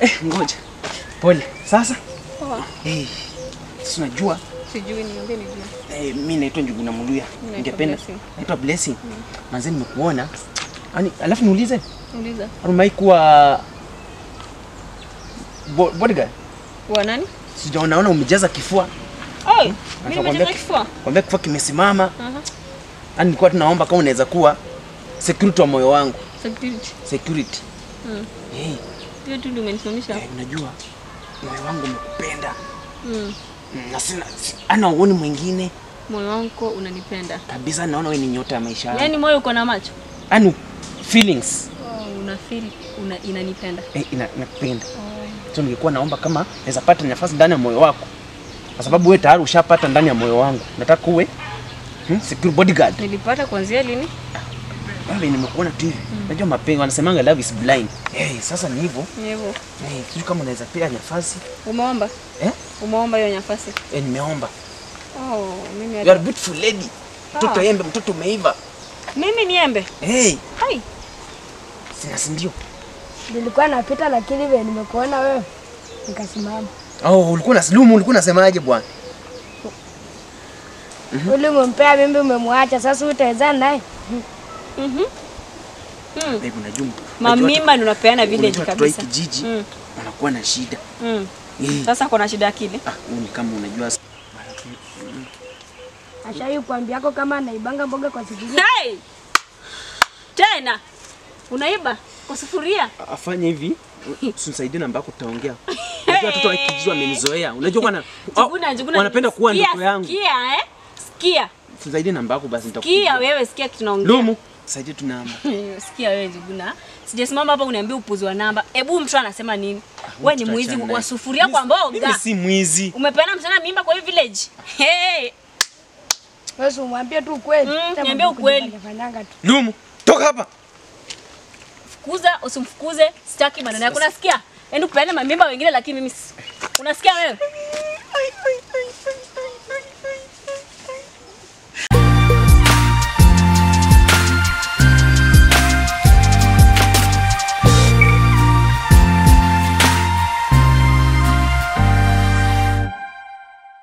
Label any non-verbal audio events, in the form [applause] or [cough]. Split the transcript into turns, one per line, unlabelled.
Eh, ngoja. Pole. Sasa?
Poa.
Eh. Sasa unajua
Sijui niambie nijue.
eh, mimi naitwa Njuguna Muluya.
Naitwa
Ningependa naitwa Blessing. Manze nimekuona. Ani alafu niulize,
Uliza.
Arumai kuwa bo- bodyguard?
Wa nani?
Sijaona umejaza kifua.
Oi, mimi nimejaza kifua.
Kwambia kifua kimesimama.
Aha.
Ani nilikuwa tunaomba kama unaweza kuwa security wa moyo wangu.
Security.
Security.
Mm.
Eh,
Hiyo tu ndio umenisimamisha.
eh, unajua moyo wangu umekupenda.
Mm.
Na sina ana uoni mwingine
Moyo wangu unanipenda.
kabisa, naona wewe ni nyota ya maisha yangu.
Yaani moyo uko na macho.
Yaani feelings
Oh, una feel una inanipenda.
eh, ina, nakupenda. So ningekuwa naomba kama naweza pata nafasi ndani ya moyo wako, kwa sababu wewe tayari ushapata ndani ya moyo wangu. Nataka uwe hmm, secure bodyguard.
Nilipata kuanzia lini?
Wewe nimekuona tu hivi. Najua mapenzi wanasemanga love is blind. Eh, sasa ni hivyo.
Ni hivyo.
Eh, sijui kama unaweza pia nafasi.
Umeomba?
Eh?
Umeomba hiyo nafasi?
Eh, hey, nimeomba.
Oh, mimi
You are beautiful lady. Mtoto
Ah.
embe, mtoto umeiva.
Mimi ni embe.
Hey,
Hai.
sina si ndio?
Nilikuwa napita lakini wewe nimekuona wewe nikasimama.
Oh, ulikuwa na slumu, ulikuwa unasemaje bwana?
Mm -hmm. umempea mimi umemwacha, sasa utaweza naye?
Mhm. Mm.
Babe, unajua
Mamima unapeana village kabisa.
kijiji
Mm.
wanakuwa na shida.
Mm.
Eh.
Sasa kuna shida akili.
Ah, ni kama unajua
Ashai kuambia yako kama anaibanga mboga kwa sufuria.
Hey! Tena unaiba kwa sufuria?
afanye hivi usinisaidie namba yako tutaongea. [laughs] Unajua watoto wa kijiji wamenizoea. Unajua wana [laughs]
juguna.
wanapenda kuwa ndoto yangu.
Sikia, eh? Sikia.
Usinisaidie namba yako basi
Sikia wewe, sikia kitu naongea.
Lumu, saidie tu namba. [laughs]
Sikia wewe Juguna. Sijasimama hapa uniambie upuzi wa namba. ebu mtu anasema nini? Wewe ni mwizi wa sufuria kwa mboga.
Mimi si mwizi.
Umepeana msichana mimba kwa hii village. Hey!
Wewe umwambie tu ukweli.
Mm, niambie ukweli.
Lumu, toka hapa.
Fukuza usimfukuze, sitaki maneno yako. Unasikia? Yaani upeane mamimba wengine lakini mimi unasikia wewe?